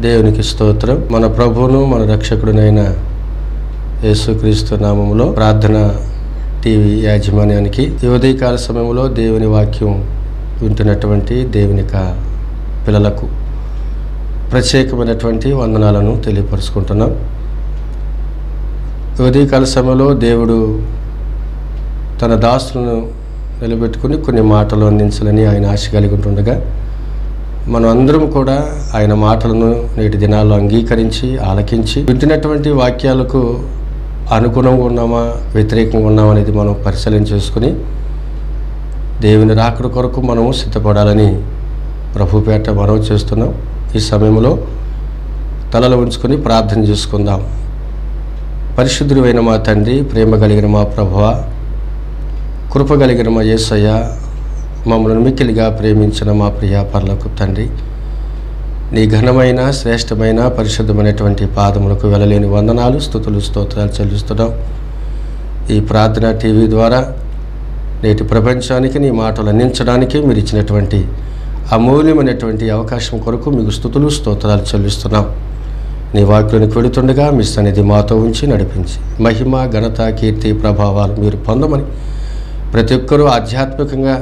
దేవునికి స్తోత్రం. మన ప్రభువును మన రక్షకుడునైన యేసుక్రీస్తు నామములో ప్రార్థన టీవీ యాజమాన్యానికి. ఈ ఉదయకాల సమయంలో దేవుని వాక్యం వింటున్నటువంటి దేవుని పిల్లలకు ప్రత్యేకమైనటువంటి వందనాలను తెలియపరుచుకుంటున్నాం. ఉదయకాల సమయంలో దేవుడు తన దాసులను నిలబెట్టుకుని కొన్ని మాటలు అందించాలని ఆయన ఆశ కలిగి ఉంటుండగా మనం అందరం కూడా ఆయన మాటలను నేటి దినాల్లో అంగీకరించి ఆలకించి వింటున్నటువంటి వాక్యాలకు అనుగుణంగా ఉన్నామా వ్యతిరేకంగా ఉన్నామా అనేది మనం పరిశీలన చేసుకుని దేవుని రాకడ కొరకు మనము సిద్ధపడాలని ప్రభుపేట మనం చేస్తున్నాం. ఈ సమయంలో తలలో ఉంచుకొని ప్రార్థన చేసుకుందాం. పరిశుద్ధుడైన మా తండ్రి ప్రేమ కలిగిన మా ప్రభువ కృప కలిగిన మా యేసయ్య మమ్మల్ని మిక్కిలిగా ప్రేమించిన మా ప్రియ పర్లకు తండ్రి నీ ఘనమైన శ్రేష్టమైన పరిశుద్ధమైనటువంటి పాదములకు వెళ్ళలేని వందనాలు స్థుతులు స్తోత్రాలు చెల్లిస్తున్నాం. ఈ ప్రార్థన టీవీ ద్వారా నేటి ప్రపంచానికి నీ మాటలు అందించడానికి మీరు ఇచ్చినటువంటి అమూల్యమైనటువంటి అవకాశం కొరకు మీకు స్థుతులు స్తోత్రాలు చెల్లిస్తున్నాం. నీ వాక్యానికి వెళుతుండగా మీ సన్నిధి మాతో ఉంచి నడిపించి మహిమ ఘనత కీర్తి ప్రభావాలు మీరు పొందమని ప్రతి ఒక్కరూ ఆధ్యాత్మికంగా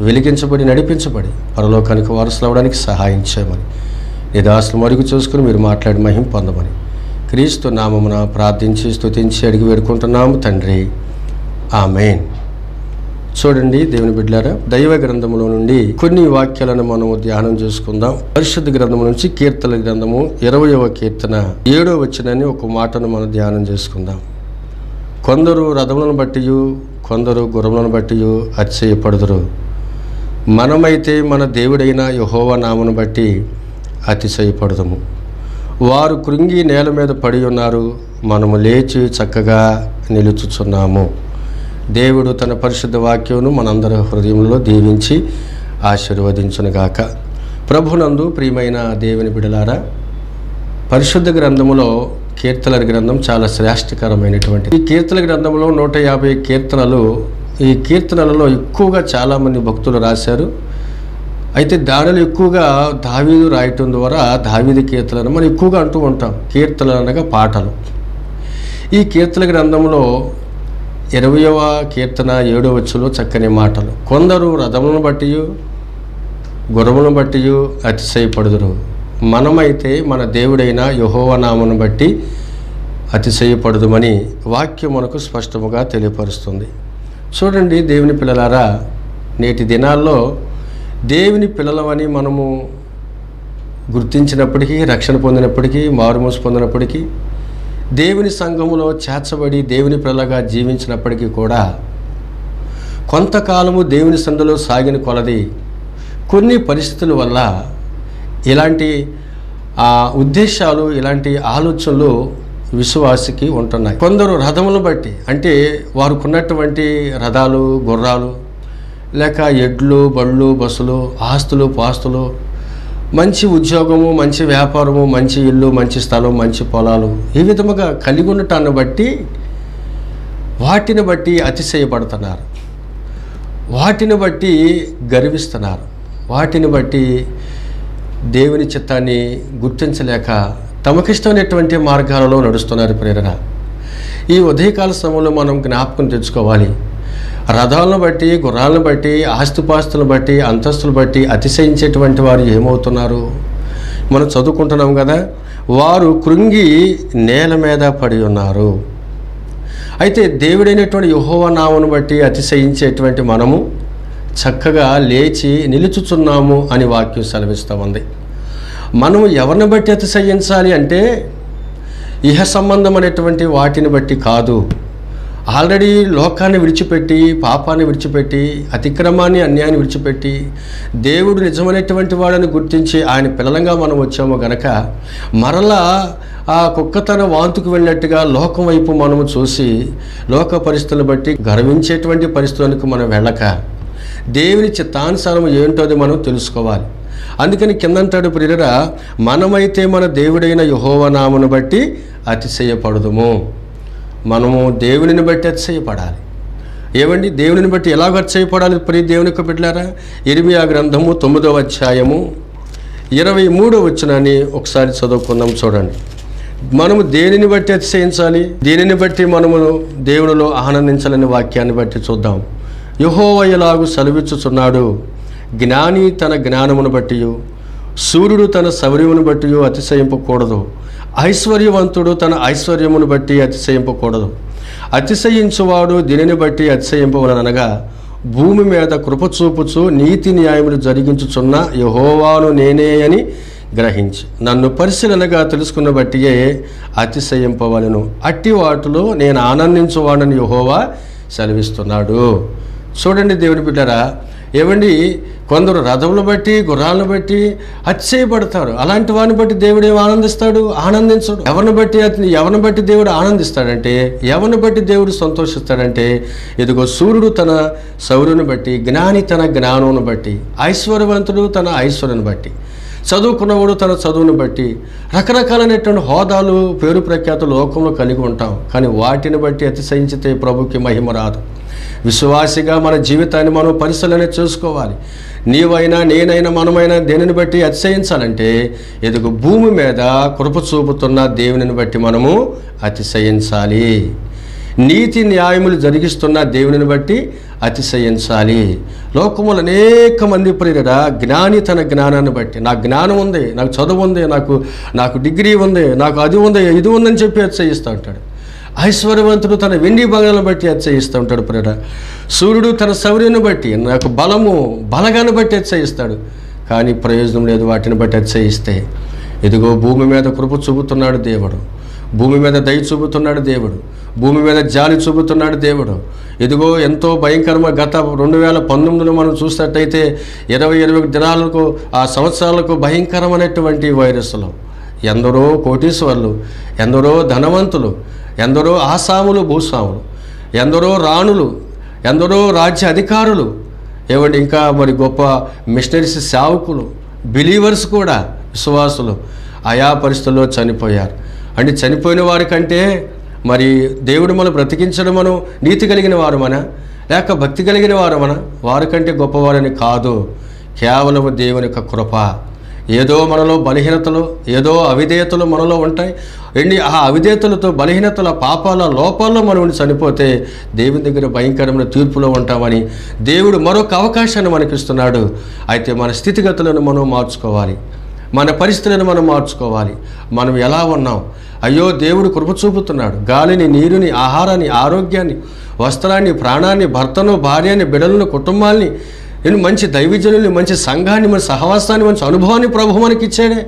వెలిగించబడి నడిపించబడి పరలోకానికి వారసులు అవడానికి సహాయం చేయమని. నీ దాసులు మరుగు చూసుకుని మీరు మాట్లాడి మహిం పొందమని. క్రీస్తు నామమున ప్రార్థించి స్తుతించి అడిగి వేడుకుంటున్నాము తండ్రి. ఆమెన్. చూడండి దేవుని బిడ్డారా దైవ గ్రంథములో నుండి కొన్ని వాక్యాలను మనం ధ్యానం చేసుకుందాం. పరిశుద్ధ గ్రంథము నుంచి కీర్తన గ్రంథము ఇరవయవ కీర్తన ఏడో వచ్చినని ఒక మాటను మనం ధ్యానం చేసుకుందాం. కొందరు రథములను బట్టియు కొందరు గుర్రములను బట్టియు అతిశయపడుదురు. మనమైతే మన దేవుడైన యహోవ నామను బట్టి అతిశయపడదము. వారు కృంగి నేల మీద పడి ఉన్నారు. మనము లేచి చక్కగా నిలుచుచున్నాము. దేవుడు తన పరిశుద్ధ వాక్యమును మనందరి హృదయంలో దీవించి ఆశీర్వదించునుగాక. ప్రభునందు ప్రియమైన దేవుని బిడలారా పరిశుద్ధ గ్రంథములో కీర్తన గ్రంథం చాలా శ్రేష్టకరమైనటువంటి ఈ కీర్తన గ్రంథంలో నూట యాభై కీర్తనలు ఈ కీర్తనలలో ఎక్కువగా చాలామంది భక్తులు రాశారు. అయితే దానిలో ఎక్కువగా దావీదు రాయటం ద్వారా దావీది కీర్తనలు మనం ఎక్కువగా అంటూ ఉంటాం. కీర్తనలు అనగా పాటలు. ఈ కీర్తన గ్రంథంలో ఇరవయవ కీర్తన ఏడవచ్చులో చక్కని మాటలు. కొందరు రథములను బట్టి గుర్రములను బట్టి అతిశయపడుదురు. మనమైతే మన దేవుడైన యహోవనామను బట్టి అతిశయపడదుమని వాక్యం మనకు స్పష్టముగా తెలియపరుస్తుంది. చూడండి దేవుని పిల్లలారా నేటి దినాల్లో దేవుని పిల్లలమని మనము గుర్తించినప్పటికీ రక్షణ పొందినప్పటికీ మారుమూసి పొందినప్పటికీ దేవుని సంఘములో చేర్చబడి దేవుని పిల్లగా జీవించినప్పటికీ కూడా కొంతకాలము దేవుని సందులో సాగిన కొలది కొన్ని పరిస్థితుల వల్ల ఇలాంటి ఆ ఉద్దేశాలు ఇలాంటి ఆలోచనలు విశ్వాసికి ఉంటున్నాయి. కొందరు రథమును బట్టి అంటే వారుకున్నటువంటి రథాలు గుర్రాలు లేక ఎడ్లు బళ్ళు బస్సులు ఆస్తులు పాస్తులు మంచి ఉద్యోగము మంచి వ్యాపారము మంచి ఇల్లు మంచి స్థలం మంచి పొలాలు ఈ విధముగా కలిగి ఉండటాన్ని బట్టి వాటిని బట్టి అతిశయపడుతున్నారు. వాటిని బట్టి గర్విస్తున్నారు. వాటిని బట్టి దేవుని చిత్తాన్ని గుర్తించలేక తమకిష్టమైనటువంటి మార్గాలలో నడుస్తున్నారు ప్రేరణ. ఈ ఉదయకాల సమయంలో మనం జ్ఞాపకం తెచ్చుకోవాలి. రథాలను బట్టి గుర్రాలను బట్టి ఆస్తిపాస్తులను బట్టి అంతస్తులు బట్టి అతిశయించేటువంటి వారు ఏమవుతున్నారు? మనం చదువుకుంటున్నాం కదా వారు కృంగి నేల మీద పడి ఉన్నారు. అయితే దేవుడైనటువంటి యహోవ నామను బట్టి అతిశయించేటువంటి మనము చక్కగా లేచి నిలుచుచున్నాము అని వాక్యం సెలవిస్తూ ఉంది మనము ఎవరిని బట్టి అతిశయించాలి అంటే ఇహ సంబంధం అనేటువంటి వాటిని బట్టి కాదు. ఆల్రెడీ లోకాన్ని విడిచిపెట్టి పాపాన్ని విడిచిపెట్టి అతిక్రమాన్ని అన్యాయాన్ని విడిచిపెట్టి దేవుడు నిజమైనటువంటి వాడని గుర్తించి ఆయన పిల్లలంగా మనం వచ్చామో గనక మరలా ఆ కుక్క తన వాంతుకు వెళ్ళినట్టుగా లోకం వైపు మనము చూసి లోక పరిస్థితులను బట్టి గర్వించేటువంటి పరిస్థితులకు మనం వెళ్ళక దేవుని చిత్తానుసారం ఏంటో మనం తెలుసుకోవాలి. అందుకని కిందంటాడు ప్రియరా మనమైతే మన దేవుడైన యహోవనామను బట్టి అతిశయపడదుము. మనము దేవునిని బట్టి అతిశయపడాలి. ఏమండి? దేవునిని బట్టి ఎలాగ అతిశయపడాలి ప్రి దేవుని యొక్క బిడ్డలారా? ఇరిమియా గ్రంథము తొమ్మిదవ అధ్యాయము ఇరవై మూడో వచ్చినాన్ని ఒకసారి చదువుకుందాం చూడండి. మనము దేనిని బట్టి అతిశయించాలి? దేనిని బట్టి మనము దేవునిలో ఆనందించాలని వాక్యాన్ని బట్టి చూద్దాం. ఎలాగు సెలవిచ్చుచున్నాడు? జ్ఞాని తన జ్ఞానమును బట్టి సూర్యుడు తన శౌర్యమును బట్టి అతిశయింపకూడదు. ఐశ్వర్యవంతుడు తన ఐశ్వర్యమును బట్టి అతిశయింపకూడదు. అతిశయించువాడు దీనిని బట్టి అతిశయింపవలనగా భూమి మీద కృపచూపుచు నీతి న్యాయములు జరిగించుచున్న యహోవాను నేనే అని గ్రహించి నన్ను పరిశీలనగా తెలుసుకున్న బట్టియే అతిశయింపవలను. అట్టి వాటిలో నేను ఆనందించువాడని యహోవా సెలవిస్తున్నాడు. చూడండి దేవుని బిడ్డరా ఏమండి కొందరు రథములు బట్టి గుర్రాలను బట్టి అతిశయపడతారు. అలాంటి వాడిని బట్టి దేవుడు ఏం ఆనందిస్తాడు? ఆనందించడు. ఎవరిని బట్టి అతని ఎవరిని బట్టి దేవుడు ఆనందిస్తాడంటే ఎవరిని బట్టి దేవుడు సంతోషిస్తాడంటే ఇదిగో సూర్యుడు తన సౌరుని బట్టి జ్ఞాని తన జ్ఞానమును బట్టి ఐశ్వర్యవంతుడు తన ఐశ్వర్యను బట్టి చదువుకున్నవాడు తన చదువును బట్టి రకరకాలైనటువంటి హోదాలు పేరు ప్రఖ్యాతులు లోకంలో కలిగి ఉంటాం. కానీ వాటిని బట్టి అతిశయించితే ప్రభుకి మహిమ రాదు. విశ్వాసిగా మన జీవితాన్ని మనం పరిశీలన చేసుకోవాలి. నీవైనా నేనైనా మనమైనా దేనిని బట్టి అతిశయించాలంటే ఎదుగు భూమి మీద కృప చూపుతున్న దేవునిని బట్టి మనము అతిశయించాలి. నీతి న్యాయములు జరిగిస్తున్న దేవునిని బట్టి అతిశయించాలి. లోకములు అనేక మంది ప్రియుడ జ్ఞాని తన జ్ఞానాన్ని బట్టి. నాకు జ్ఞానం ఉంది నాకు చదువు ఉంది నాకు నాకు డిగ్రీ ఉంది నాకు అది ఉంది ఇది ఉందని చెప్పి అతిశయిస్తూ ఉంటాడు. ఐశ్వర్యవంతుడు తన వెండి భాగాలను బట్టి అతిశయిస్తూ ఉంటాడు ప్రేర సూర్యుడు తన శౌర్యను బట్టి నాకు బలము బలగాన్ని బట్టి అతిశయిస్తాడు కానీ ప్రయోజనం లేదు వాటిని బట్టి అతిశయిస్తే ఇదిగో భూమి మీద కృప చూపుతున్నాడు దేవుడు. భూమి మీద దయ చూపుతున్నాడు దేవుడు. భూమి మీద జాలి చూపుతున్నాడు దేవుడు. ఇదిగో ఎంతో భయంకరమ గత రెండు వేల పంతొమ్మిదిలో మనం చూసినట్టయితే ఇరవై ఇరవై దినాలకు ఆ సంవత్సరాలకు భయంకరమైనటువంటి వైరస్లు ఎందరో కోటీశ్వర్లు ఎందరో ధనవంతులు ఎందరో ఆసాములు భూస్వాములు. ఎందరో రాణులు ఎందరో రాజ్య అధికారులు. ఏమంటే ఇంకా మరి గొప్ప మిషనరీస్ సేవకులు బిలీవర్స్ కూడా విశ్వాసులు. ఆయా పరిస్థితుల్లో చనిపోయారు. అంటే చనిపోయిన వారికంటే మరి దేవుడు మనం బ్రతికించడం మనం నీతి కలిగిన వారు మన లేక భక్తి కలిగిన వారు మన వారికంటే గొప్పవారని కాదు. కేవలము దేవుని యొక్క కృప. ఏదో మనలో బలహీనతలు ఏదో అవిధేయతలు మనలో ఉంటాయి. అండి ఆ అవిధేయతలతో బలహీనతల పాపాల లోపాల్లో మనం చనిపోతే దేవుని దగ్గర భయంకరమైన తీర్పులో ఉంటామని దేవుడు మరొక అవకాశాన్ని మనకిస్తున్నాడు. అయితే మన స్థితిగతులను మనం మార్చుకోవాలి. మన పరిస్థితులను మనం మార్చుకోవాలి. మనం ఎలా ఉన్నాం? అయ్యో దేవుడు కృప చూపుతున్నాడు. గాలిని నీరుని ఆహారాన్ని ఆరోగ్యాన్ని వస్త్రాన్ని ప్రాణాన్ని భర్తను భార్యని బిడలను కుటుంబాల్ని నేను మంచి దైవజనుల్ని మంచి సంఘాన్ని మన సహవాసాన్ని మంచి అనుభవాన్ని ప్రభు మనకి ఇచ్చాడే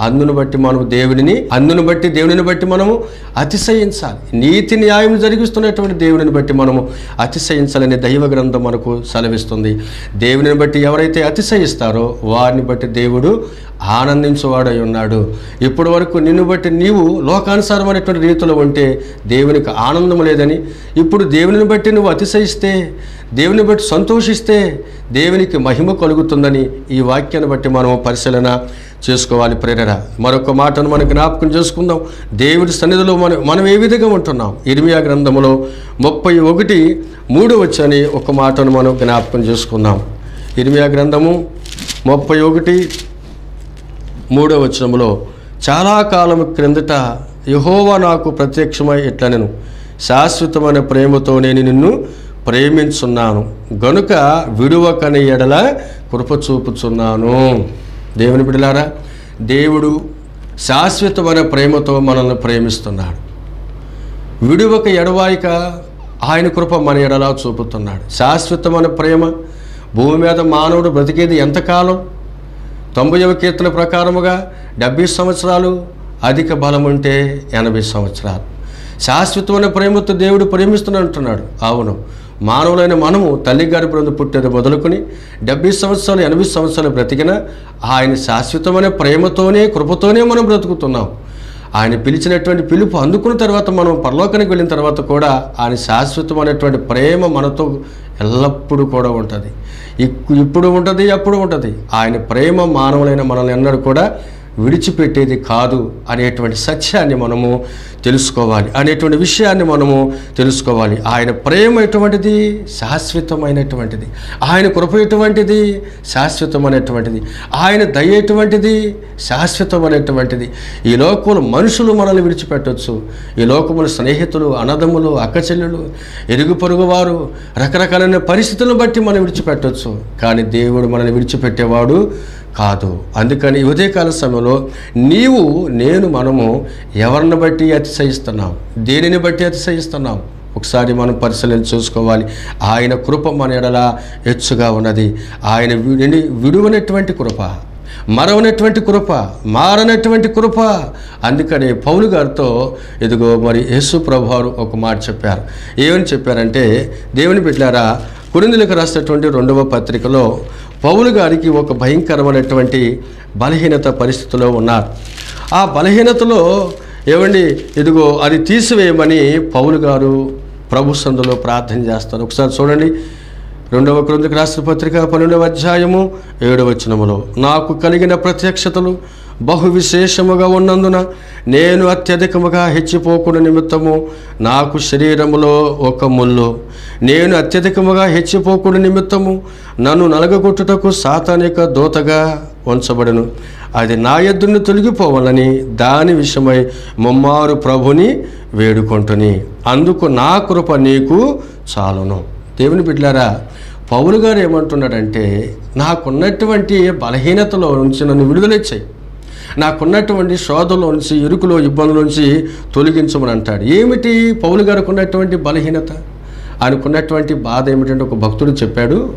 అందును బట్టి మనం దేవుడిని అందును బట్టి దేవుడిని బట్టి మనము అతిశయించాలి. నీతి న్యాయం జరిగిస్తున్నటువంటి దేవుడిని బట్టి మనము అతిశయించాలని దైవ గ్రంథం మనకు సెలవిస్తుంది. దేవుని బట్టి ఎవరైతే అతిశయిస్తారో వారిని బట్టి దేవుడు ఆనందించేవాడై ఉన్నాడు. ఇప్పటి వరకు నిన్ను బట్టి నీవు లోకానుసారమైనటువంటి రీతిలో ఉంటే దేవునికి ఆనందం లేదని ఇప్పుడు దేవుని బట్టి నువ్వు అతిశయిస్తే దేవుని బట్టి సంతోషిస్తే దేవునికి మహిమ కలుగుతుందని ఈ వాక్యాన్ని బట్టి మనం పరిశీలన చేసుకోవాలి ప్రేరణ. మరొక మాటను మనం జ్ఞాపకం చేసుకుందాం. దేవుడి సన్నిధిలో మనం మనం ఏ విధంగా ఉంటున్నాం? ఇర్మియా గ్రంథంలో ముప్పై ఒకటి మూడు వచ్చని ఒక మాటను మనం జ్ఞాపకం చేసుకుందాం. ఇర్మియా గ్రంథము ముప్పై ఒకటి మూడో వచనంలో చాలా కాలం క్రిందట యహోవా నాకు ప్రత్యక్షమై ఇట్లనెను శాశ్వతమైన ప్రేమతో నేను నిన్ను ప్రేమించున్నాను. గనుక విడువకని ఎడల కృప చూపుచున్నాను. దేవుని బిడలారా దేవుడు శాశ్వతమైన ప్రేమతో మనల్ని ప్రేమిస్తున్నాడు. విడువక ఎడవాయిక ఆయన కృప మన ఎడలా చూపుతున్నాడు. శాశ్వతమైన ప్రేమ భూమి మీద మానవుడు బ్రతికేది ఎంతకాలం? తొంభై కీర్తన ప్రకారముగా డెబ్బై సంవత్సరాలు అధిక బలం ఉంటే ఎనభై సంవత్సరాలు. శాశ్వతమైన ప్రేమతో దేవుడు ప్రేమిస్తున్నాడు అంటున్నాడు అవును. మానవులైన మనము తల్లి గారి బృందు పుట్టేది మొదలుకొని డెబ్బై సంవత్సరాలు ఎనభై సంవత్సరాలు బ్రతికిన ఆయన శాశ్వతమైన ప్రేమతోనే కృపతోనే మనం బ్రతుకుతున్నాం. ఆయన పిలిచినటువంటి పిలుపు అందుకున్న తర్వాత మనం పరలోకానికి వెళ్ళిన తర్వాత కూడా ఆయన శాశ్వతమైనటువంటి ప్రేమ మనతో ఎల్లప్పుడూ కూడా ఉంటుంది. ఇప్పుడు ఉంటుంది ఎప్పుడు ఉంటుంది. ఆయన ప్రేమ మానవులైన మనల్ని ఎన్నడూ కూడా విడిచిపెట్టేది కాదు అనేటువంటి సత్యాన్ని మనము తెలుసుకోవాలి. అనేటువంటి విషయాన్ని మనము తెలుసుకోవాలి. ఆయన ప్రేమ ఎటువంటిది? శాశ్వతమైనటువంటిది. ఆయన కృప ఎటువంటిది? శాశ్వతమైనటువంటిది. ఆయన దయ ఎటువంటిది? శాశ్వతమైనటువంటిది. ఈ లోకంలో మనుషులు మనల్ని విడిచిపెట్టవచ్చు ఈ లోకముల స్నేహితులు అన్నదమ్ములు అక్కచెల్లెలు ఎరుగు పొరుగు వారు రకరకాలైన పరిస్థితులను బట్టి మనం విడిచిపెట్టవచ్చు కానీ దేవుడు మనల్ని విడిచిపెట్టేవాడు కాదు. అందుకని ఉదయకాల సమయంలో నీవు నేను మనము ఎవరిని బట్టి అతిశయిస్తున్నాం? దేనిని బట్టి అతిశయిస్తున్నాం? ఒకసారి మనం పరిశీలన చూసుకోవాలి. ఆయన కృప మన ఎడల హెచ్చుగా ఉన్నది. ఆయన విడువనటువంటి కృప మరవనటువంటి కృప మారనటువంటి కృప. అందుకని పౌలు గారితో ఇదిగో మరి యేసు ప్రభువారు ఒక మాట చెప్పారు. ఏమని చెప్పారంటే దేవుని బిడ్డారా కురిందులకు రాసినటువంటి రెండవ పత్రికలో పౌలు గారికి ఒక భయంకరమైనటువంటి బలహీనత పరిస్థితిలో ఉన్నారు. ఆ బలహీనతలో ఏమండి? ఇదిగో అది తీసివేయమని పౌలు గారు ప్రభు సందులో ప్రార్థన చేస్తారు. ఒకసారి చూడండి. రెండవ క్రొందుకు రాష్ట్ర పత్రిక పన్నెండవ అధ్యాయము ఏడవచనములో నాకు కలిగిన ప్రత్యక్షతలు బహు విశేషముగా ఉన్నందున నేను అత్యధికముగా హెచ్చిపోకుండా నిమిత్తము నాకు శరీరములో ఒక ముల్లు నేను అత్యధికముగా హెచ్చిపోకుండా నిమిత్తము నన్ను నలగగొట్టుటకు సాతానిక దోతగా ఉంచబడను. అది నా ఎద్దుని తొలగిపోవాలని దాని విషయమై ముమ్మారు ప్రభుని వేడుకొంటుని. అందుకు నా కృప నీకు చాలును. దేవుని బిడ్డారా పౌలు గారు ఏమంటున్నాడంటే నాకున్నటువంటి బలహీనతలో నుంచి నన్ను విడుదలొచ్చాయి నాకున్నటువంటి శోధలోంచి ఇరుకులో ఇబ్బందుల నుంచి తొలగించమని అంటాడు. ఏమిటి పౌలు గారికి ఉన్నటువంటి బలహీనత? ఆయనకున్నటువంటి బాధ ఏమిటంటే ఒక భక్తుడు చెప్పాడు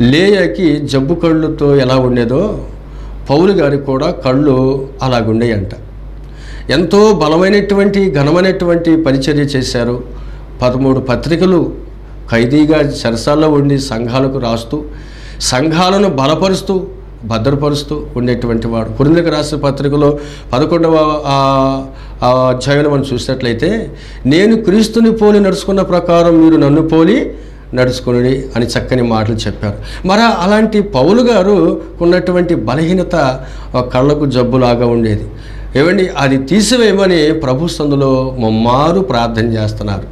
లేయకి జబ్బు కళ్ళుతో ఎలా ఉండేదో పౌలు గారికి కూడా కళ్ళు అలాగుండేయంట ఎంతో బలమైనటువంటి ఘనమైనటువంటి పరిచర్య చేశారు. పదమూడు పత్రికలు ఖైదీగా చెరసాల్లో ఉండి సంఘాలకు రాస్తూ సంఘాలను బలపరుస్తూ భద్రపరుస్తూ ఉండేటువంటి వాడు. కురిందకు రాసిన పత్రికలో పదకొండవ అధ్యాయంలో మనం చూసినట్లయితే నేను క్రీస్తుని పోలి నడుచుకున్న ప్రకారం మీరు నన్ను పోలి నడుచుకుని అని చక్కని మాటలు చెప్పారు. మరి అలాంటి పౌలు గారు ఉన్నటువంటి బలహీనత కళ్ళకు జబ్బులాగా ఉండేది. ఏమండి? అది తీసివేయమని ప్రభు సందులో ముమ్మారు ప్రార్థన చేస్తున్నారు.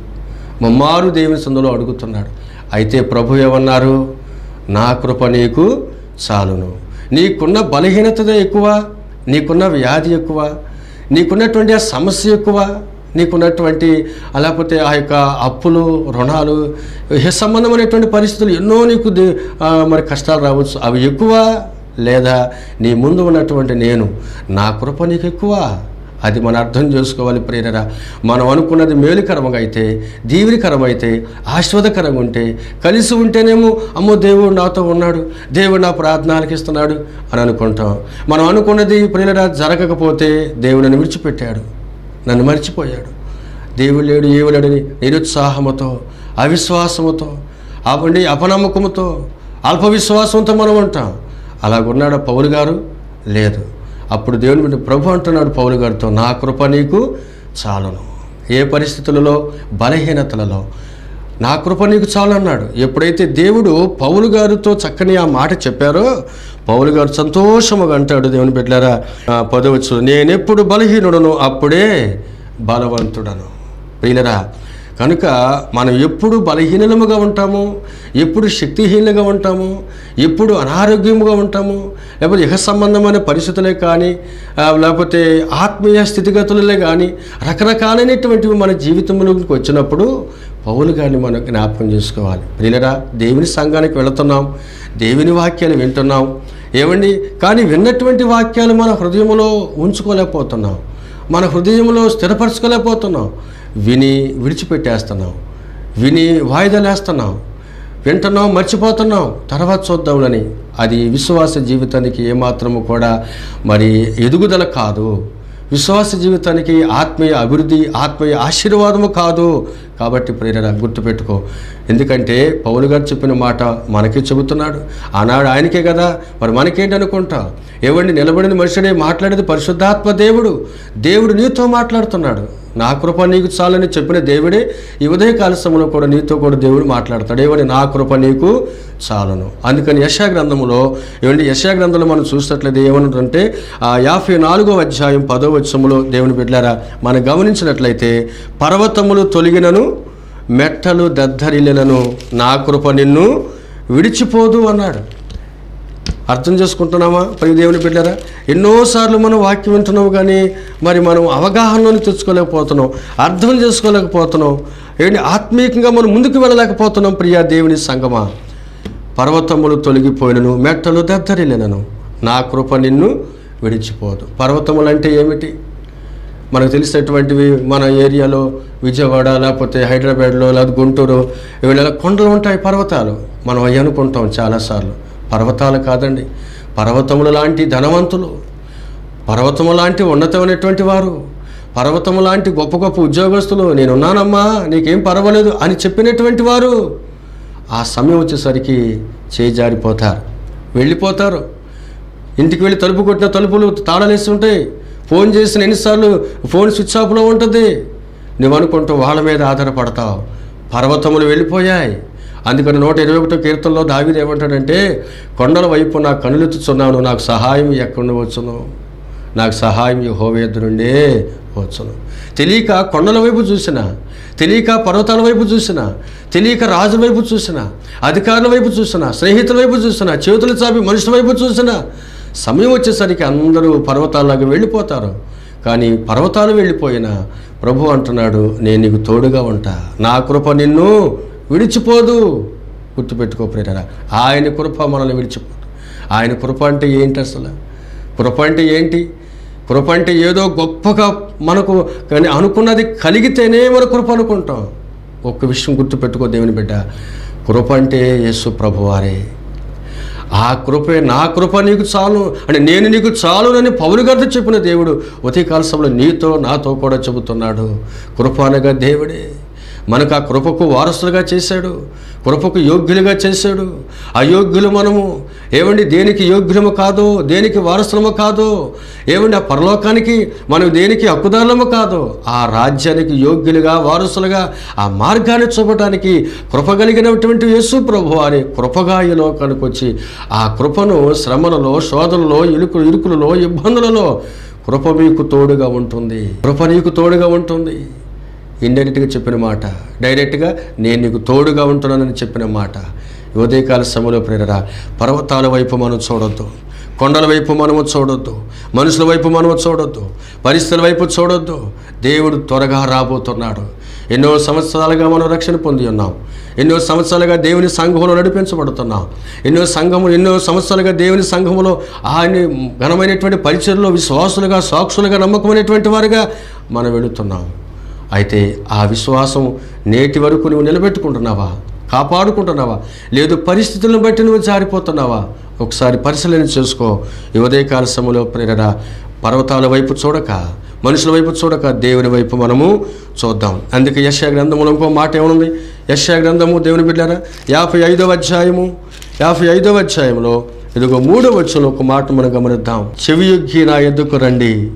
మమ్మారు దేవుని సందులో అడుగుతున్నాడు. అయితే ప్రభు ఏమన్నారు? నా కృప నీకు చాలును. నీకున్న బలహీనతదే ఎక్కువ నీకున్న వ్యాధి ఎక్కువ నీకున్నటువంటి ఆ సమస్య ఎక్కువ నీకున్నటువంటి లేకపోతే ఆ యొక్క అప్పులు రుణాలు సంబంధమైనటువంటి పరిస్థితులు ఎన్నో నీకు మరి కష్టాలు రావచ్చు. అవి ఎక్కువ లేదా నీ ముందు ఉన్నటువంటి నేను నా కృప నీకు ఎక్కువ? అది మనం అర్థం చేసుకోవాలి ప్రేరణ. మనం అనుకున్నది మేలుకరంగా అయితే దీవెనికరమైతే ఆశ్వాదకరంగా ఉంటే కలిసి ఉంటేనేమో అమ్మో దేవుడు నాతో ఉన్నాడు దేవుడు నా ప్రార్థన ఆలకిస్తున్నాడు అని అనుకుంటాం. మనం అనుకున్నది ప్రేరణ జరగకపోతే దేవుడు నన్ను విడిచిపెట్టాడు నన్ను మర్చిపోయాడు. దేవుడు లేడు ఏవులేడని నిరుత్సాహముతో అవిశ్వాసముతో అవండి అపనమ్మకముతో అల్ప విశ్వాసంతో మనం ఉంటాం. అలాగున్నాడు పౌలు గారు? లేదు. అప్పుడు దేవుని మీద ప్రభు అంటున్నాడు పౌలు గారితో నా కృప నీకు చాలును. ఏ పరిస్థితులలో? బలహీనతలలో. నా కృప నీకు చాలు అన్నాడు. ఎప్పుడైతే దేవుడు పౌలు గారితో చక్కని ఆ మాట చెప్పారో పౌలు గారు సంతోషముగా అంటాడు దేవుని బిడ్డారా పదవచ్చు నేనెప్పుడు బలహీనుడను అప్పుడే బలవంతుడను. ప్రియులరా కనుక మనం ఎప్పుడు బలహీనముగా ఉంటాము? ఎప్పుడు శక్తిహీనంగా ఉంటాము? ఎప్పుడు అనారోగ్యముగా ఉంటాము? లేకపోతే ఇహ సంబంధమైన పరిస్థితులే కానీ లేకపోతే ఆత్మీయ స్థితిగతులే కానీ రకరకాలైనటువంటివి మన జీవితంలోకి వచ్చినప్పుడు పౌలు గారిని మనం జ్ఞాపకం చేసుకోవాలి. ప్రియులరా దేవుని సంఘానికి వెళుతున్నాం దేవుని వాక్యాలు వింటున్నాం. ఏమండి? కానీ విన్నటువంటి వాక్యాలు మన హృదయంలో ఉంచుకోలేకపోతున్నాం. మన హృదయంలో స్థిరపరచుకోలేకపోతున్నాం. విని విడిచిపెట్టేస్తున్నాం. విని వాయిదాలేస్తున్నాం వింటున్నాం మర్చిపోతున్నాం తర్వాత చూద్దాంలని అది విశ్వాస జీవితానికి ఏమాత్రము కూడా మరి ఎదుగుదల కాదు. విశ్వాస జీవితానికి ఆత్మీయ అభివృద్ధి ఆత్మీయ ఆశీర్వాదము కాదు. కాబట్టి ప్రేరణ గుర్తుపెట్టుకో. ఎందుకంటే పౌలు గారు చెప్పిన మాట మనకే చెబుతున్నాడు. ఆనాడు ఆయనకే కదా. మరి మనకేంటి అనుకుంటా నిలబడిన మనుషుడే మాట్లాడేది పరిశుద్ధాత్మ దేవుడు. దేవుడు నీతో మాట్లాడుతున్నాడు. నా కృప నీకు చాలని చెప్పిన దేవుడే ఈ ఉదయకాల సమయంలో కూడా నీతో కూడా దేవుడు మాట్లాడతాడు. ఏమని? నా కృప నీకు చాలను. అందుకని యశా గ్రంథంలో ఏమంటే యశా గ్రంథంలో మనం చూసినట్లయితే ఏమనంటే ఆ యాభై నాలుగో అధ్యాయం పదో వచ్చములో దేవుని బిడ్డారా మనం గమనించినట్లయితే పర్వతములు తొలగినను మెట్టలు దద్దరిల్లినను నా కృప నిన్ను విడిచిపోదు అన్నాడు. అర్థం చేసుకుంటున్నామా? ప్రియ దేవుని బిడ్డారా ఎన్నోసార్లు మనం వాక్యం వింటున్నాం కానీ మరి మనం అవగాహనలోని తెచ్చుకోలేకపోతున్నాం అర్థం చేసుకోలేకపోతున్నాం ఏంటి ఆత్మీయంగా మనం ముందుకు వెళ్ళలేకపోతున్నాం ప్రియా దేవుని సంగమా. పర్వతములు తొలగిపోయినను మెట్టలు దద్దరిల్లినను నా కృప నిన్ను విడిచిపోదు. పర్వతములు అంటే ఏమిటి? మనకు తెలిసినటువంటివి మన ఏరియాలో విజయవాడ లేకపోతే హైదరాబాద్లో లేకపోతే గుంటూరు వీళ్ళ కొండలు ఉంటాయి పర్వతాలు. మనం అవి అనుకుంటాం చాలాసార్లు. పర్వతాలు కాదండి. పర్వతములు లాంటి ధనవంతులు పర్వతము లాంటి ఉన్నతమైనటువంటి వారు పర్వతము లాంటి గొప్ప గొప్ప ఉద్యోగస్తులు నేనున్నానమ్మా నీకేం పర్వాలేదు అని చెప్పినటువంటి వారు ఆ సమయం వచ్చేసరికి చేయి జారిపోతారు వెళ్ళిపోతారు. ఇంటికి వెళ్ళి తలుపు కొట్టిన తలుపులు తాళలేసి ఉంటాయి. ఫోన్ చేసిన ఎన్నిసార్లు ఫోన్ స్విచ్ ఆఫ్లో ఉంటుంది. నువ్వు అనుకుంటూ వాళ్ళ మీద ఆధారపడతావు. పర్వతములు వెళ్ళిపోయాయి. అందుకని నూట ఇరవై ఒకటో కీర్తనలో దావిది ఏమంటాడంటే కొండల వైపు నా కనులెత్తుచున్నాను నాకు సహాయం ఎక్కడ వచ్చును? నాకు సహాయం హోవేద్దు నుండే వచ్చును. తెలియక కొండల వైపు చూసిన తెలియక పర్వతాల వైపు చూసిన తెలియక రాజుల వైపు చూసిన అధికారుల వైపు చూసిన స్నేహితుల వైపు చూసిన చేతులు చాపి మనుషుల వైపు చూసిన సమయం వచ్చేసరికి అందరూ పర్వతాలలాగా వెళ్ళిపోతారు. కానీ పర్వతాలు వెళ్ళిపోయినా ప్రభు అంటున్నాడు నేను నీకు తోడుగా ఉంటా. నా కృప నిన్ను విడిచిపోదు. గుర్తుపెట్టుకో ప్రేరణ. ఆయన కృప మనల్ని విడిచిపోదు. ఆయన కృప అంటే ఏంటి అసలు? కృప అంటే ఏంటి? కృప అంటే ఏదో గొప్పగా మనకు కానీ అనుకున్నది కలిగితేనే మన కృప అనుకుంటాం. ఒక్క విషయం గుర్తుపెట్టుకో దేవుని బిడ్డ. కృప అంటే యేసు ప్రభువారే. ఆ కృపే నా కృప నీకు చాలు అంటే నేను నీకు చాలునని పౌరు గారితో చెప్పిన దేవుడు ఉదయకాల సమయంలో నీతో నాతో కూడా చెబుతున్నాడు. కృప అనగా దేవుడే. మనకు ఆ కృపకు వారసులుగా చేశాడు కృపకు యోగ్యులుగా చేశాడు. అయోగ్యులు మనము. ఏమండి దేనికి యోగ్యులము కాదో దేనికి వారసులము కాదో? ఏమండి ఆ పరలోకానికి మనం దేనికి హక్కుదారులము కాదు? ఆ రాజ్యానికి యోగ్యులుగా వారసులుగా ఆ మార్గాన్ని చూపడానికి కృప కలిగినటువంటి యేసు ప్రభు అని కృపగా ఈ లోకానికి వచ్చి ఆ కృపను శ్రమలలో శోధనలో ఇరుకు ఇరుకులలో ఇబ్బందులలో కృప మీకు తోడుగా ఉంటుంది. కృప నీకు తోడుగా ఉంటుంది. ఇండైరెక్ట్గా చెప్పిన మాట. డైరెక్ట్గా నేను నీకు తోడుగా ఉంటున్నానని చెప్పిన మాట. ఉదయకాల సమయంలో ప్రేరరా పర్వతాల వైపు మనం చూడొద్దు. కొండల వైపు మనము చూడొద్దు. మనుషుల వైపు మనము చూడొద్దు. పరిస్థితుల వైపు చూడొద్దు. దేవుడు త్వరగా రాబోతున్నాడు. ఎన్నో సంవత్సరాలుగా మనం రక్షణ పొంది ఉన్నాం. ఎన్నో సంవత్సరాలుగా దేవుని సంఘంలో నడిపించబడుతున్నాం. ఎన్నో సంఘము ఎన్నో సంవత్సరాలుగా దేవుని సంఘములో ఆయన ఘనమైనటువంటి పరిచయలో విశ్వాసులుగా సాక్షులుగా నమ్మకమైనటువంటి వారుగా మనం వెళుతున్నాం. అయితే ఆ విశ్వాసం నేటి వరకు నువ్వు నిలబెట్టుకుంటున్నావా? కాపాడుకుంటున్నావా? లేదు పరిస్థితులను బట్టి నువ్వు జారిపోతున్నావా? ఒకసారి పరిశీలన చేసుకో. ఈ ఉదయకాల సమయంలో ప్రేరణ. పర్వతాల వైపు చూడక మనుషుల వైపు చూడక దేవుని వైపు మనము చూద్దాం. అందుకే యశా గ్రంథములో ఇంకో మాట ఏమనుంది యశా గ్రంథము దేవుని బిడ్డారా యాభై ఐదవ అధ్యాయము. యాభై ఐదవ అధ్యాయంలో ఇదిగో మూడవ వచ్చులో ఒక మాట మనం గమనిద్దాం. చెవియొగ్గి నా ఎద్దుకు రండి.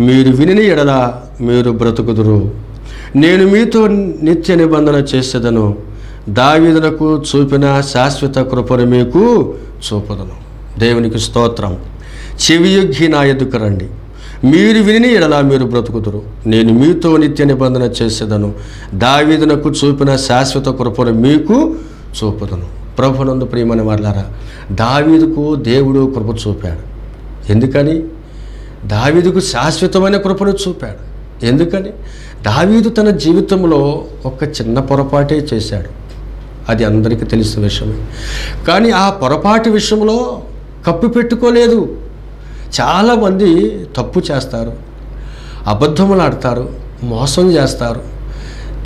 మీరు వినిని ఎడల మీరు బ్రతుకుదురు. నేను మీతో నిత్య నిబంధన చేసేదను. దావీదులకు చూపిన శాశ్వత కృపను మీకు చూపదను. దేవునికి స్తోత్రం. చెవియొగ్గి నా ఎదుకు రండి. మీరు విని ఎలా మీరు బ్రతుకుతురు నేను మీతో నిత్య నిబంధన చేసేదను. దావీదునకు చూపిన శాశ్వత కృపను మీకు చూపుదను. ప్రభునందు ప్రియమని వాళ్ళారా దావీదుకు దేవుడు కృప చూపాడు. ఎందుకని? దావీదుకు శాశ్వతమైన కృపను చూపాడు. ఎందుకని? దావీదు తన జీవితంలో ఒక చిన్న పొరపాటే చేశాడు. అది అందరికీ తెలిసిన విషయమే. కానీ ఆ పొరపాటు విషయంలో కప్పు పెట్టుకోలేదు. చాలామంది తప్పు చేస్తారు. అబద్ధములు ఆడతారు మోసం చేస్తారు.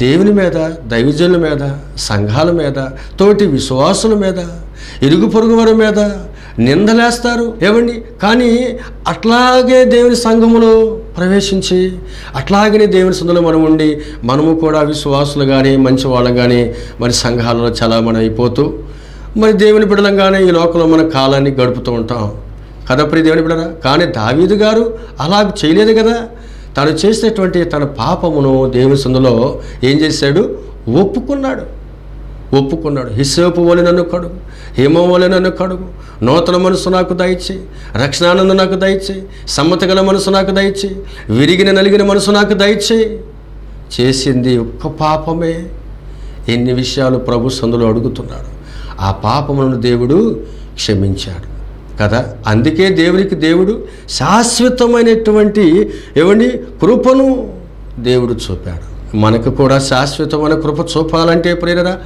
దేవుని మీద దైవజనుల మీద సంఘాల మీద తోటి విశ్వాసుల మీద ఇరుగు పొరుగు వారి మీద నిందలేస్తారు. ఏమండి? కానీ అట్లాగే దేవుని సంఘములో ప్రవేశించి అట్లాగనే దేవుని సందులో మనం ఉండి మనము కూడా విశ్వాసులు కానీ మంచి వాళ్ళం కానీ మరి సంఘాలలో చలామణి అయిపోతూ మరి దేవుని బిడలంగానే ఈ లోకంలో మన కాలాన్ని గడుపుతూ ఉంటాం. కదా ప్రియ దేవుని బిడరా కానీ దావీదు గారు అలా చేయలేదు కదా. తను చేసినటువంటి తన పాపమును దేవుని సందులో ఏం చేశాడు? ఒప్పుకున్నాడు. ఒప్పుకున్నాడు. హిస్సేపు వలె నన్ను కడుగు హిమం వలె నన్ను కడుగు నూతన మనసు నాకు దయచేయి రక్షణానందం నాకు దయచేయి సమ్మతి గల మనసు నాకు దయచేయి విరిగిన నలిగిన మనసు నాకు దయచేయి. చేసింది ఒక్క పాపమే. ఎన్ని విషయాలు ప్రభు సందులో అడుగుతున్నాడు. ఆ పాపములను దేవుడు క్షమించాడు. కదా? అందుకే దేవునికి దేవుడు శాశ్వతమైనటువంటి ఏమండి? కృపను దేవుడు చూపాడు. మనకు కూడా శాశ్వతమైన కృప చూపాలంటే ప్రేరణ.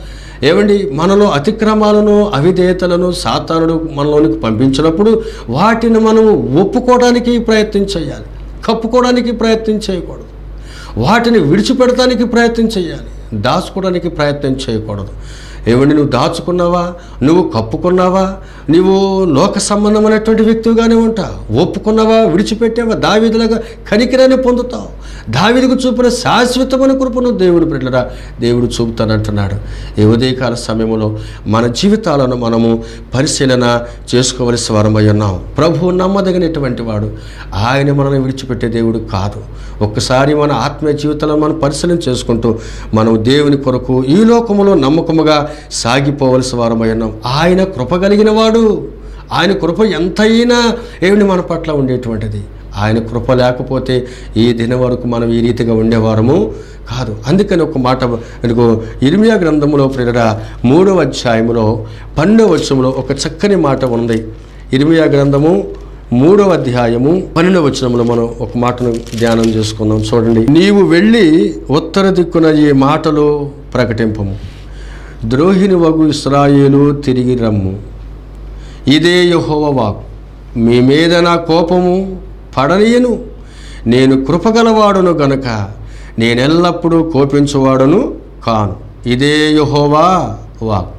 ఏమండి? మనలో అతిక్రమాలను అవిధేయతలను సాతానుడు మనలోనికి పంపించినప్పుడు వాటిని మనం ఒప్పుకోవడానికి ప్రయత్నం చేయాలి. కప్పుకోవడానికి ప్రయత్నం చేయకూడదు. వాటిని విడిచిపెడటానికి ప్రయత్నం చేయాలి. దాచుకోవడానికి ప్రయత్నం చేయకూడదు. ఏమండి నువ్వు దాచుకున్నావా? నువ్వు కప్పుకున్నావా? నువ్వు లోక సంబంధమైనటువంటి వ్యక్తిగానే ఉంటావు. ఒప్పుకున్నావా? విడిచిపెట్టావా? దావిదులుగా కనికిరాన్ని పొందుతావు. దావిదికు చూపిన శాశ్వతమైన కృపను దేవుడు బిడ్డరా దేవుడు చూపుతానంటున్నాడు. ఈ ఉదయకాల సమయంలో మన జీవితాలను మనము పరిశీలన చేసుకోవలసి వారమై ఉన్నాం. ప్రభువు నమ్మదగినటువంటి వాడు. ఆయన మనల్ని విడిచిపెట్టే దేవుడు కాదు. ఒక్కసారి మన ఆత్మీయ జీవితాలను మనం పరిశీలన చేసుకుంటూ మనం దేవుని కొరకు ఈ లోకములో నమ్మకముగా సాగిపోవలసి వారమై ఉన్నాం. ఆయన కృప కలిగిన వాడు. ఆయన కృప ఎంతైనా ఏమిటి మన పట్ల ఉండేటువంటిది. ఆయన కృప లేకపోతే ఈ దినం వరకు మనం ఈ రీతిగా ఉండేవారము కాదు. అందుకని ఒక మాట ఇదిగో ఇర్మియా గ్రంథములో ప్రేరణ మూడవ అధ్యాయములో పన్నెండవ వచనంలో ఒక చక్కని మాట ఉంది. ఇర్మియా గ్రంథము మూడవ అధ్యాయము పన్నెండవ వచనంలో మనం ఒక మాటను ధ్యానం చేసుకుందాం. చూడండి. నీవు వెళ్ళి ఉత్తర దిక్కున ఈ మాటలు ప్రకటింపము. ద్రోహిని వగు ఇస్రాయేలు తిరిగి రమ్ము. ఇదే యహోవ వాక్ మీ మీద నా కోపము పడనీయను. నేను కృపగలవాడును గనుక నేనెల్లప్పుడూ కోపించువాడును కాను. ఇదే యెహోవా వాక్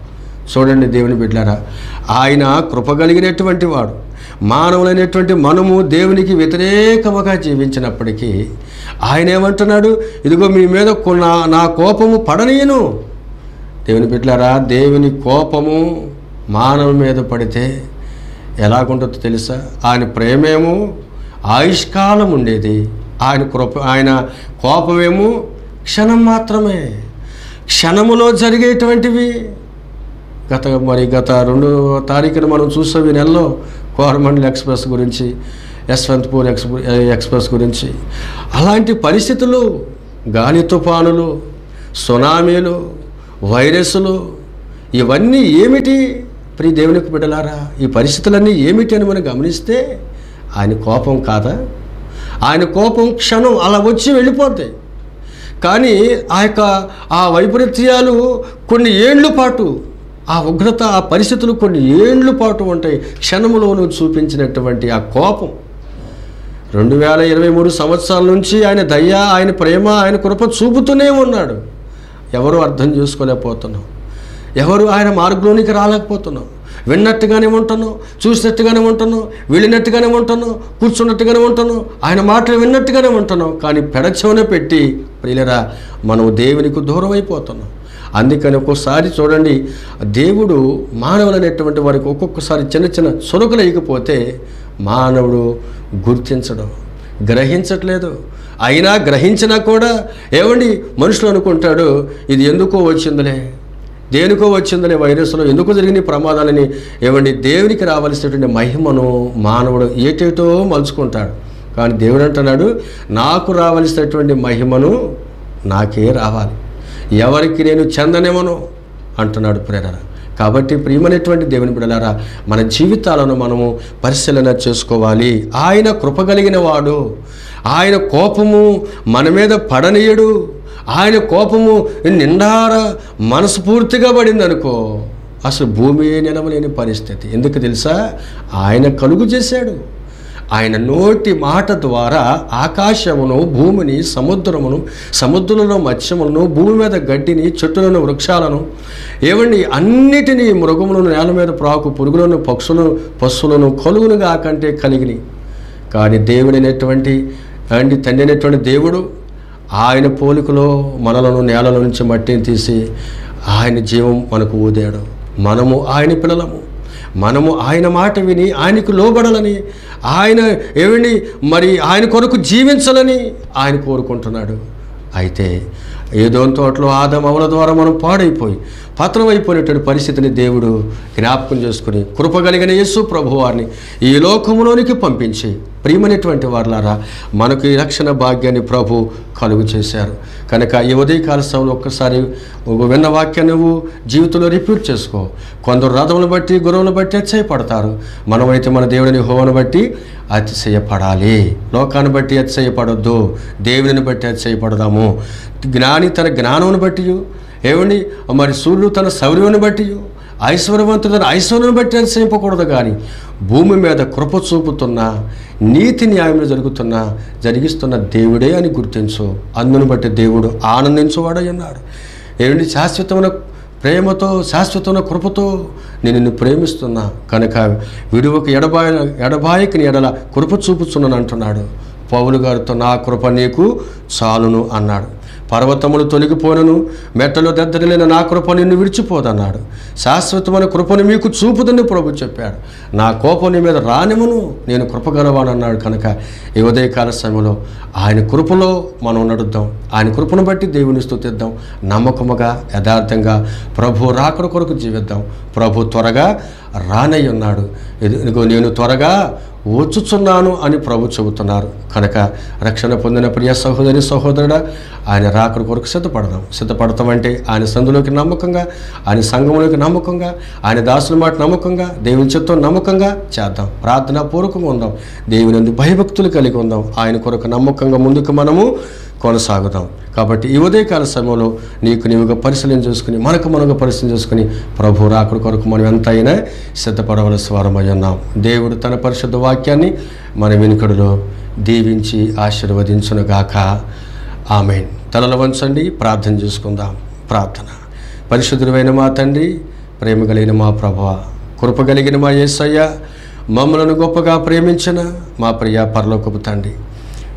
చూడండి దేవుని బిడ్డారా ఆయన కృపగలిగినటువంటి వాడు మానవులైనటువంటి మనము దేవునికి వ్యతిరేకముగా జీవించినప్పటికీ ఆయన ఏమంటున్నాడు? ఇదిగో మీ మీద నా నా కోపము పడనీయను. దేవుని బిడ్డారా దేవుని కోపము మానవుల మీద పడితే ఎలాగుంటుందో తెలుసా? ఆయన ప్రేమేమో ఆయుష్కాలం ఉండేది. ఆయన కృప ఆయన కోపమేమో క్షణం మాత్రమే. క్షణములో జరిగేటువంటివి. గత మరి గత రెండో తారీఖున మనం చూసాం ఈ నెలలో కోరమండల్ ఎక్స్ప్రెస్ గురించి యశ్వంత్పూర్ ఎక్స్ ఎక్స్ప్రెస్ గురించి అలాంటి పరిస్థితులు గాలి తుఫానులు సునామీలు వైరస్లు ఇవన్నీ ఏమిటి? ప్రియ దేవునికి బిడ్డలారా ఈ పరిస్థితులన్నీ ఏమిటి అని మనం గమనిస్తే ఆయన కోపం కాదా? ఆయన కోపం క్షణం అలా వచ్చి వెళ్ళిపోతాయి కానీ ఆ యొక్క ఆ వైపరీత్యాలు కొన్ని ఏండ్ల పాటు ఆ ఉగ్రత ఆ పరిస్థితులు కొన్ని ఏండ్ల పాటు ఉంటాయి. క్షణములోనూ చూపించినటువంటి ఆ కోపం. రెండు వేల ఇరవై మూడు సంవత్సరాల నుంచి ఆయన దయ ఆయన ప్రేమ ఆయన కృప చూపుతూనే ఉన్నాడు. ఎవరు అర్థం చేసుకోలేకపోతున్నాం ఎవరు ఆయన మార్గంలోనికి రాలేకపోతున్నాం విన్నట్టుగానే ఉంటాను చూసినట్టుగానే ఉంటాను వెళ్ళినట్టుగానే ఉంటాను కూర్చున్నట్టుగానే ఉంటాను ఆయన మాటలు విన్నట్టుగానే ఉంటాను కానీ పెడచెవన పెట్టి ప్రియులరా మనం దేవునికి దూరం అయిపోతున్నాం. అందుకని ఒక్కోసారి చూడండి దేవుడు మానవులు అనేటువంటి వారికి ఒక్కొక్కసారి చిన్న చిన్న సొరుకులు వేయకపోతే మానవుడు గుర్తించడం గ్రహించట్లేదు. అయినా గ్రహించినా కూడా ఏమండి మనుషులు అనుకుంటాడు ఇది ఎందుకో వచ్చిందిలే? దేనికో వచ్చిందనే వైరస్లో ఎందుకు జరిగిన ప్రమాదాలని ఏమండి? దేవునికి రావాల్సినటువంటి మహిమను మానవుడు ఏటేటో మలుచుకుంటాడు. కానీ దేవుడు అంటున్నాడు నాకు రావలసినటువంటి మహిమను నాకే రావాలి. ఎవరికి నేను చెందనేమను అంటున్నాడు ప్రేరణ. కాబట్టి ప్రియమైనటువంటి దేవుని బిడలారా మన జీవితాలను మనము పరిశీలన చేసుకోవాలి. ఆయన కృపగలిగిన వాడు ఆయన కోపము మన మీద పడనీయడు. ఆయన కోపము నిండార మనస్ఫూర్తిగా పడింది అనుకో అసలు భూమి నిలవలేని పరిస్థితి. ఎందుకు తెలుసా? ఆయన కలుగు చేశాడు. ఆయన నోటి మాట ద్వారా ఆకాశమును భూమిని సముద్రమును సముద్రంలో మత్స్యములను భూమి మీద గడ్డిని చెట్టులను వృక్షాలను ఏవండి అన్నిటినీ మృగములను నేల మీద ప్రాకు పురుగులను పక్షులను పశువులను కలుగునుగా కంటే కలిగినాయి కానీ దేవుడైనటువంటి అండి తండ్రి అయినటువంటి దేవుడు ఆయన పోలికలో మనలను నేలలో నుంచి మట్టిని తీసి ఆయన జీవం మనకు ఊదాడు. మనము ఆయన పిల్లలము. మనము ఆయన మాట విని ఆయనకు లోబడాలని ఆయన ఏమిటి మరి ఆయన కొరకు జీవించాలని ఆయన కోరుకుంటున్నాడు. అయితే ఏదో తోటలో ఆదం ద్వారా మనం పాడైపోయి పతనమైపోయినటువంటి పరిస్థితిని దేవుడు జ్ఞాపకం చేసుకుని కృపగలిగిన యేసు ప్రభు వారిని ఈ లోకములోనికి పంపించి ప్రియమైనటువంటి వారులారా మనకు ఈ రక్షణ భాగ్యాన్ని ప్రభు కలుగు చేశారు. కనుక ఈ ఉదయకాల సమయంలో ఒక్కసారి విన్న వాక్యాన్ని నువ్వు జీవితంలో రిపీట్ చేసుకో. కొందరు రథమును బట్టి గురువును బట్టి అతిశయపడతారు. మనమైతే మన దేవుడిని హోవను బట్టి అతిశయపడాలి. లోకాన్ని బట్టి అతిశయపడొద్దు. దేవుని బట్టి అతిశయపడదాము. జ్ఞాని తన జ్ఞానమును బట్టి ఏమండి? మరి సూర్యుడు తన శౌర్యమును బట్టి ఐశ్వర్యవంతుడు తన ఐశ్వర్యం బట్టి అతిశయింపకూడదు కానీ భూమి మీద కృప చూపుతున్న నీతి న్యాయంలో జరుగుతున్న జరిగిస్తున్న దేవుడే అని గుర్తించు. అందును బట్టి దేవుడు ఆనందించువాడై ఉన్నాడు. ఏమిటి శాశ్వతమైన ప్రేమతో శాశ్వతమైన కృపతో నేను నిన్ను ప్రేమిస్తున్నా. కనుక విడువకు ఎడబాయ ఎడబాయికి ఎడల కృప చూపుచున్నాను అంటున్నాడు. పౌలు గారితో నా కృప నీకు చాలును అన్నాడు. పర్వతములు తొలగిపోనను మెట్టలు దద్దరిలేన నా కృప నిన్ను విడిచిపోదన్నాడు. శాశ్వతమైన కృపను మీకు చూపుదని ప్రభు చెప్పాడు. నా కోపం నీ మీద రానిమును నేను కృపగలవానన్నాడు కనుక ఈ ఉదయకాల సమయంలో ఆయన కృపలో మనం నడుద్దాం. ఆయన కృపను బట్టి దేవుని స్థుతిద్దాం నమ్మకముగా యథార్థంగా ప్రభు రాకడ కొరకు జీవిద్దాం. ప్రభు త్వరగా రానయ్యున్నాడు. ఉన్నాడు ఇదిగో నేను త్వరగా వచ్చుచున్నాను అని ప్రభు చెబుతున్నారు. కనుక రక్షణ పొందిన ప్రియ సహోదరి సహోదరుడా ఆయన రాకడ కొరకు సిద్ధపడదాం. సిద్ధపడతామంటే ఆయన సందులోకి నమ్మకంగా ఆయన సంఘంలోకి నమ్మకంగా ఆయన దాసుల మాట నమ్మకంగా దేవుని చిత్తం నమ్మకంగా చేద్దాం. ప్రార్థనా పూర్వకంగా ఉందాం. దేవుని భయభక్తులు కలిగి ఉందాం. ఆయన కొరకు నమ్మకంగా ముందుకు మనము కొనసాగుదాం కాబట్టి ఈ ఉదయకాల సమయంలో నీకు నీవుగా పరిశీలన చేసుకుని మనకు మనకు పరిశీలన చేసుకుని ప్రభు రాకుడు కొరకు మనం ఎంతైనా సిద్ధపడవలసి వారమై ఉన్నాం. దేవుడు తన పరిశుద్ధ వాక్యాన్ని మన వెనుకడులో దీవించి ఆశీర్వదించునుగాక. ఆమె తలలు వంచండి ప్రార్థన చేసుకుందాం. ప్రార్థన. పరిశుద్ధుడైన మా తండ్రి ప్రేమ కలిగిన మా ప్రభు కృప కలిగిన మా యేసయ్య మమ్మలను గొప్పగా ప్రేమించిన మా ప్రియ పరలోకపు తండ్రి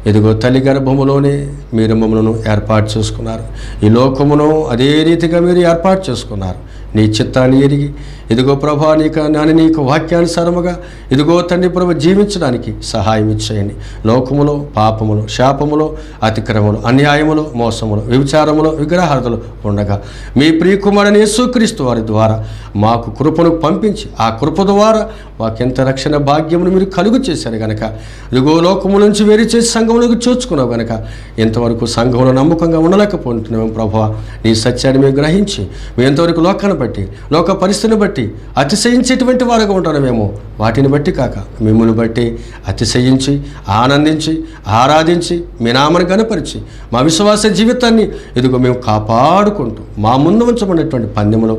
ఇదిగో తల్లి గర్భములోనే మీరు మమ్మలను ఏర్పాటు చేసుకున్నారు. ఈ లోకమును అదే రీతిగా మీరు ఏర్పాటు చేసుకున్నారు. నీ చిత్తాన్ని ఎరిగి ఇదిగో ప్రభా నీకు నాని నీకు వాక్యానుసారముగా ఇదిగో తండ్రి ప్రభు జీవించడానికి సహాయం ఇచ్చేయండి లోకములో పాపములు శాపములో అతిక్రమములు అన్యాయములు మోసములు విచారములు విగ్రహార్థులు ఉండగా మీ ప్రియకుమారుని యేసుక్రీస్తు వారి ద్వారా మాకు కృపను పంపించి ఆ కృప ద్వారా మాకెంత రక్షణ భాగ్యమును మీరు కలుగు చేశారు గనక ఇదిగో లోకము నుంచి వేరు చేసి సంఘములకు చూచుకున్నావు గనక ఇంతవరకు సంఘంలో నమ్మకంగా ఉండలేకపోతున్నాము ప్రభా. నీ సత్యాన్ని మేము గ్రహించి మేము ఎంతవరకు లోకాన్ని బట్టి లోక పరిస్థితిని బట్టి అతిశయించేటువంటి వారుగా ఉంటాను మేము. వాటిని బట్టి కాక మిమ్మల్ని బట్టి అతిశయించి ఆనందించి ఆరాధించి మీ నామను గనపరిచి మా విశ్వాస జీవితాన్ని ఇదిగో మేము కాపాడుకుంటూ మా ముందు ఉంచబడినటువంటి పందెములో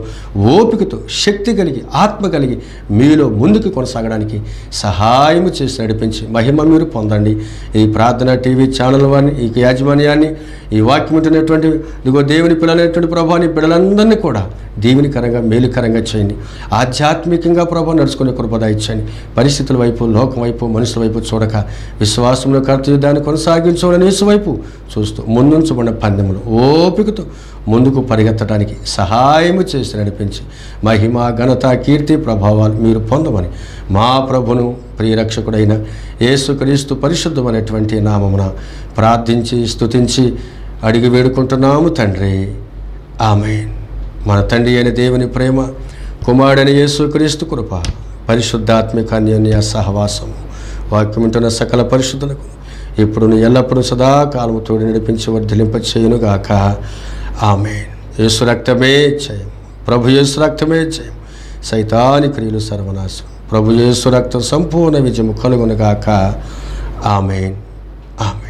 ఓపికతో శక్తి కలిగి ఆత్మ కలిగి మీలో ముందుకు కొనసాగడానికి సహాయం చేసి నడిపించి మహిమ మీరు పొందండి. ఈ ప్రార్థన టీవీ ఛానల్ వారిని ఈ యాజమాన్యాన్ని ఈ వాక్యం ఉంటున్నటువంటి ఇదిగో దేవుని పిల్లలైనటువంటి ప్రభాని బిడ్డలందరినీ కూడా దీవెనికరంగా మేలుకరంగా చేయండి. ఆధ్యాత్మికంగా ప్రభావం నడుచుకునే కృపద ఇచ్చండి పరిస్థితుల వైపు లోకం వైపు మనుషుల వైపు చూడక విశ్వాసంలో కర్తవ్యాన్ని కొనసాగించడం వైపు చూస్తూ ముందుంచబడిన పందెములు ఓపికతో ముందుకు పరిగెత్తడానికి సహాయము చేసి నడిపించి మహిమ ఘనత కీర్తి ప్రభావాలు మీరు పొందమని మా ప్రభును ప్రియరక్షకుడైన యేసుక్రీస్తు పరిశుద్ధమైనటువంటి నామమున ప్రార్థించి స్తుతించి అడిగి వేడుకుంటున్నాము తండ్రి. ఆమె మన తండ్రి అయిన దేవుని ప్రేమ కుమారుడని యేసుక్రీస్తు కృప పరిశుద్ధాత్మిక అన్యోన్య సహవాసం వాక్యముంటున్న సకల పరిశుద్ధులకు ఇప్పుడు ఎల్లప్పుడూ సదాకాలము తోడి నడిపించి వర్ధలింపచేయునుగాక. ఆమె ఆమెన్. యేసు రక్తమే జయం. ప్రభు యేసు రక్తమే జయం. సైతాని క్రియలు సర్వనాశం ప్రభు యేసు రక్తం సంపూర్ణ విజయము కలుగునుగాక. ఆమెన్. ఆమె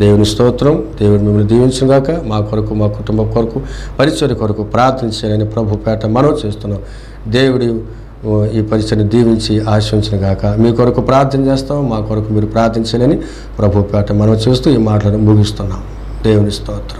దేవుని స్తోత్రం దేవుడు మిమ్మల్ని దీవించుగాక మా కొరకు మా కుటుంబం కొరకు పరిచయ కొరకు ప్రార్థించాలని ప్రభు పేట మనం చేస్తున్నాం. దేవుడి ఈ పరిస్థితిని దీవించి ఆశించిన గాక మీ కొరకు ప్రార్థన చేస్తాం మా కొరకు మీరు ప్రార్థించాలని ప్రభు పేట మనం చూస్తూ ఈ మాటలను ముగిస్తున్నాం. దేవుని స్తోత్రం.